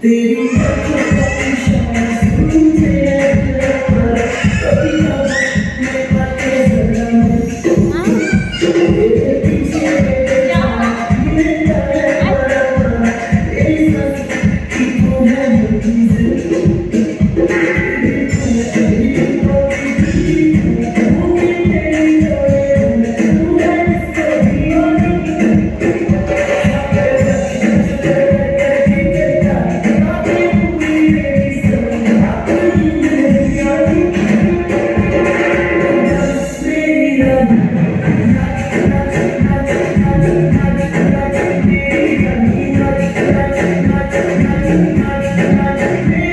Baby, I'm Thank you.